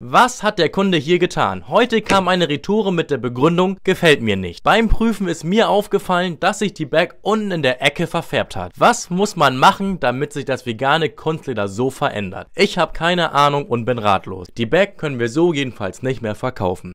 Was hat der Kunde hier getan? Heute kam eine Retoure mit der Begründung, gefällt mir nicht. Beim Prüfen ist mir aufgefallen, dass sich die Bag unten in der Ecke verfärbt hat. Was muss man machen, damit sich das vegane Kunstleder so verändert? Ich habe keine Ahnung und bin ratlos. Die Bag können wir so jedenfalls nicht mehr verkaufen.